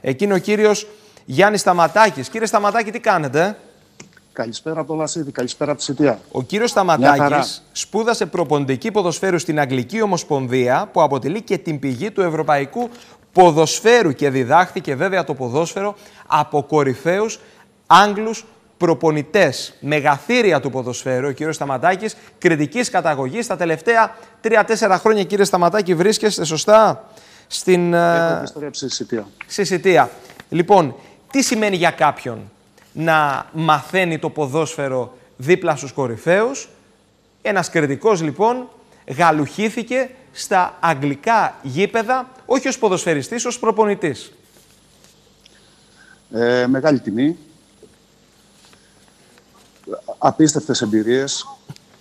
Εκεί είναι ο κύριος Γιάννης Σταματάκης. Κύριε Σταματάκη, τι κάνετε; Καλησπέρα από το Λασίδη, καλησπέρα από τη Σιτία. Ο κύριος Σταματάκης σπούδασε προπονητική ποδοσφαίρου στην Αγγλική Ομοσπονδία, που αποτελεί και την πηγή του ευρωπαϊκού ποδοσφαίρου και διδάχθηκε βέβαια το ποδόσφαιρο από κορυφαίους Άγγλους προπονητές, μεγαθύρια του ποδοσφαίρου, ο κύριος Σταματάκης, κριτικής καταγωγής. Τα τελευταία τρία-τέσσερα χρόνια, κύριε Σταματάκη, βρίσκεστε σωστά; Στην. Έχω επιστρέψει στη Σιτία. Λοιπόν, τι σημαίνει για κάποιον να μαθαίνει το ποδόσφαιρο δίπλα στους κορυφαίους; Ένας κριτικός λοιπόν γαλουχήθηκε στα αγγλικά γήπεδα, όχι ως ποδοσφαιριστής, ως προπονητής. Ε, μεγάλη τιμή. Απίστευτες εμπειρίες.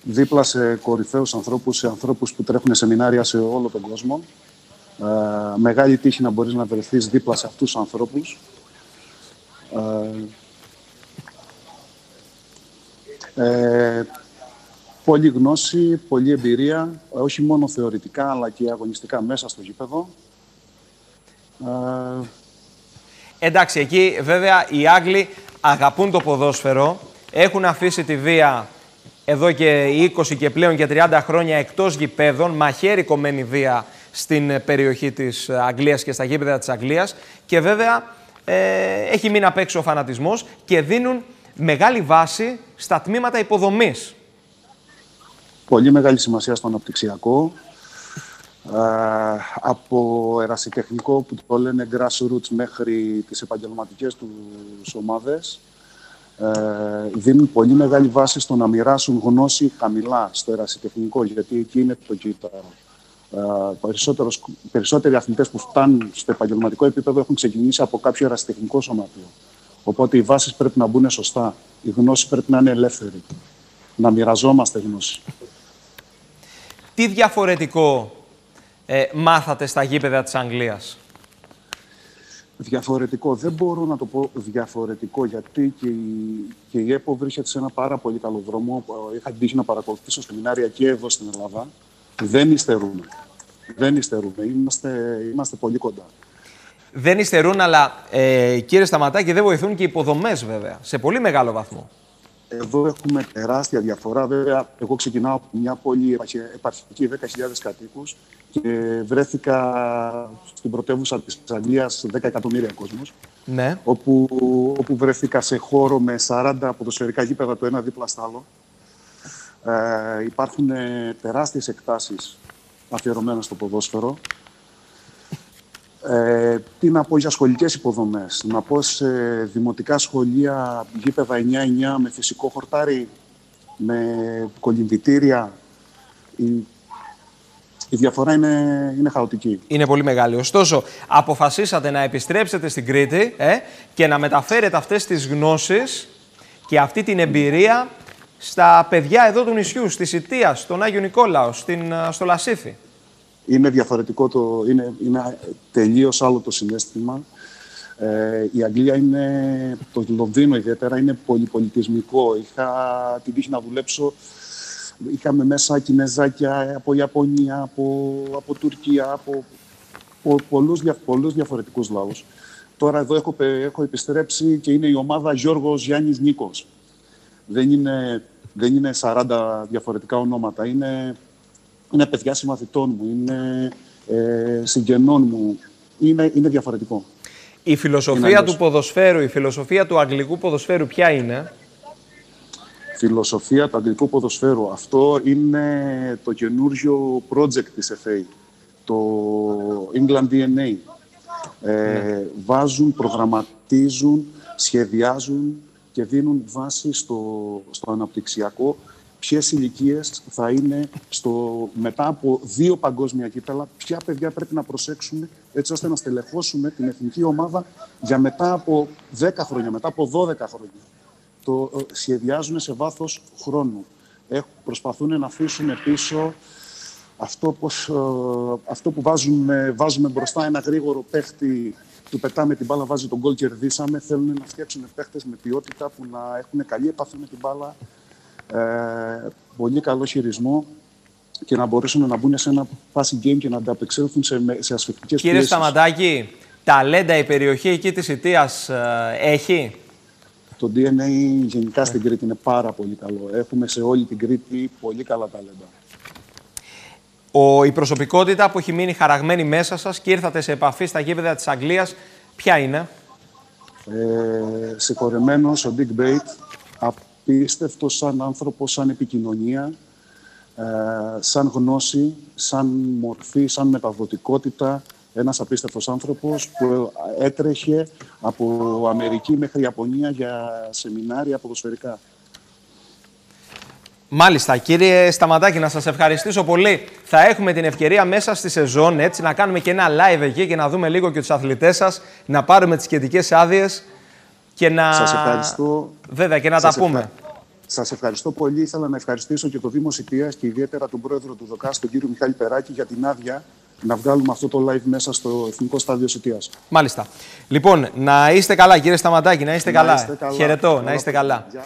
Δίπλα σε κορυφαίους ανθρώπους, σε ανθρώπους που τρέχουν σεμινάρια σε όλο τον κόσμο. Ε, μεγάλη τύχη να μπορείς να βρεθείς δίπλα σε αυτούς τους ανθρώπους. Ε, ε, πολλή γνώση, πολλή εμπειρία, όχι μόνο θεωρητικά αλλά και αγωνιστικά μέσα στο γήπεδο. Ε, Εντάξει, εκεί βέβαια οι Άγγλοι αγαπούν το ποδόσφαιρο, έχουν αφήσει τη βία εδώ και 20 και πλέον και 30 χρόνια εκτός γηπέδων, μαχαίρι κομμένη βία στην περιοχή της Αγγλίας και στα γήπεδα της Αγγλίας και βέβαια ε, έχει μείνει απ' έξω ο φανατισμός και δίνουν μεγάλη βάση στα τμήματα υποδομής. Πολύ μεγάλη σημασία στο αναπτυξιακό. Ε, από ερασιτεχνικό που το λένε grassroots μέχρι τις επαγγελματικές τους ομάδες ε, δίνουν πολύ μεγάλη βάση στο να μοιράσουν γνώση χαμηλά στο ερασιτεχνικό γιατί εκεί είναι το κύτταρο. Ε, περισσότεροι αθλητές που φτάνουν στο επαγγελματικό επίπεδο έχουν ξεκινήσει από κάποιο ερασιτεχνικό σωματείο. Οπότε οι βάσεις πρέπει να μπουν σωστά. Η γνώση πρέπει να είναι ελεύθερη. Να μοιραζόμαστε γνώση. Τι διαφορετικό ε, μάθατε στα γήπεδα της Αγγλίας; Διαφορετικό. Δεν μπορώ να το πω διαφορετικό, γιατί και η, και η ΕΠΟ βρίσκεται σε ένα πάρα πολύ καλό δρόμο. Είχα τύχει να παρακολουθήσω σεμινάρια και εδώ στην Ελλάδα. Δεν υστερούμε. Δεν υστερούμε. Είμαστε, είμαστε πολύ κοντά δεν υστερούν, αλλά ε, κύριε Σταματάκη, δεν βοηθούν και οι υποδομές βέβαια, σε πολύ μεγάλο βαθμό. Εδώ έχουμε τεράστια διαφορά. Βέβαια, εγώ ξεκινάω από μια πόλη επαρχική 10.000 κατοίκους και βρέθηκα στην πρωτεύουσα της Αγγλία 10 εκατομμύρια κόσμος. Ναι. Όπου, όπου βρέθηκα σε χώρο με 40 ποδοσφαιρικά γήπεδα το ένα δίπλα στο άλλο. Ε, υπάρχουν τεράστιες εκτάσεις αφιερωμένα στο ποδόσφαιρο. Ε, τι να πω για σχολικές υποδομές. Να πω σε δημοτικά σχολεία γήπεδα 9-9 με φυσικό χορτάρι, με κολυμβητήρια. Η, η διαφορά είναι, είναι χαοτική. Είναι πολύ μεγάλη. Ωστόσο, αποφασίσατε να επιστρέψετε στην Κρήτη ε, και να μεταφέρετε αυτές τις γνώσεις και αυτή την εμπειρία στα παιδιά εδώ του νησιού, στη Σιτία, στον Άγιο Νικόλαο, στην, στο Λασίθι είναι διαφορετικό, το, είναι, είναι τελείως άλλο το συνέστημα. Ε, η Αγγλία είναι, το Λονδίνο ιδιαίτερα, είναι πολυπολιτισμικό. Είχα την τύχη να δουλέψω, είχαμε μέσα Κινέζακια από Ιαπωνία, από, από Τουρκία, από, από πολλούς, πολλούς διαφορετικούς λαούς. Τώρα εδώ έχω, έχω επιστρέψει και είναι η ομάδα Γιώργος Γιάννης Νίκος. Δεν είναι, δεν είναι 40 διαφορετικά ονόματα, είναι είναι παιδιά συμμαθητών μου, είναι ε, συγγενών μου. Είναι, είναι διαφορετικό. Η φιλοσοφία του ποδοσφαίρου, η φιλοσοφία του αγγλικού ποδοσφαίρου ποια είναι; Φιλοσοφία του αγγλικού ποδοσφαίρου. Αυτό είναι το καινούριο project της FA. Το England DNA. Ε, ναι. Βάζουν, προγραμματίζουν, σχεδιάζουν και δίνουν βάση στο, στο αναπτυξιακό ποιες ηλικίες θα είναι στο, μετά από δύο παγκόσμια κύπελα, ποια παιδιά πρέπει να προσέξουμε έτσι ώστε να στελεχώσουμε την εθνική ομάδα για μετά από 10 χρόνια, μετά από 12 χρόνια. Το ε, σχεδιάζουν σε βάθος χρόνου. Έχουν, προσπαθούν να αφήσουν πίσω αυτό, πως, ε, αυτό που βάζουμε, βάζουμε μπροστά ένα γρήγορο παίχτη του πετάμε την μπάλα, βάζει τον γκολ, κερδίσαμε. Θέλουν να φτιάξουν παίχτε με ποιότητα που να έχουν καλή επαφή με την μπάλα, ε, πολύ καλό χειρισμό και να μπορέσουν να μπουν σε ένα passing game και να ανταπεξέλθουν σε, σε ασφυκτικές Κύριε Σταματάκη, ταλέντα η περιοχή εκεί της Ιτίας ε, έχει; Το DNA γενικά στην Κρήτη είναι πάρα πολύ καλό. Έχουμε σε όλη την Κρήτη πολύ καλά ταλέντα. Ο, η προσωπικότητα που έχει μείνει χαραγμένη μέσα σας και ήρθατε σε επαφή στα γήπεδα της Αγγλίας, ποια είναι; Ε, συγχωρεμένος ο Dick Bate, απίστευτος σαν άνθρωπος, σαν επικοινωνία, ε, σαν γνώση, σαν μορφή, σαν μεταδοτικότητα. Ένας απίστευτος άνθρωπος που έτρεχε από Αμερική μέχρι Ιαπωνία για σεμινάρια ποδοσφαιρικά. Μάλιστα. Κύριε Σταματάκη, να σας ευχαριστήσω πολύ. Θα έχουμε την ευκαιρία μέσα στη σεζόν έτσι, να κάνουμε και ένα live εκεί και να δούμε λίγο και τους αθλητές σας, να πάρουμε τις σχετικές άδειες και να... Σας ευχαριστώ. Βέβαια, και να Σας τα πούμε. Σας ευχαριστώ πολύ. Ήθελα να ευχαριστήσω και το Δήμο Σιτίας και ιδιαίτερα τον πρόεδρο του ΔΟΚΑΣ, τον κύριο Μιχάλη Περάκη, για την άδεια να βγάλουμε αυτό το live μέσα στο Εθνικό Στάδιο Σιτίας. Μάλιστα. Λοιπόν, να είστε καλά, κύριε Σταματάκη, να είστε Να καλά. είστε καλά. Χαιρετώ, να Καλά είστε παιδιά. καλά. Γεια.